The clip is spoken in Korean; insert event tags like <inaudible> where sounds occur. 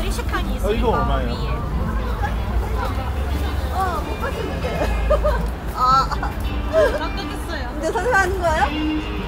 요리 식탁이 있어요. 어, 이거 얼마예요? 위에. 어, 못 봤는데. <laughs> 아. 깜깜했어요. 이제 선회하는 거예요?